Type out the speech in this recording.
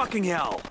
Fucking hell!